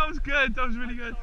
That was good. That was really good.